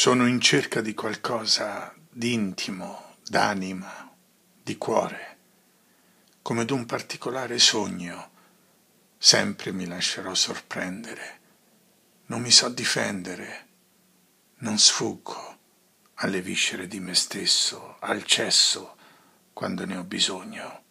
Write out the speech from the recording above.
sono in cerca di qualcosa di intimo, d'anima, di cuore, come d'un particolare sogno. Sempre mi lascerò sorprendere, non mi so difendere, non sfuggo alle viscere di me stesso, al cesso, quando ne ho bisogno.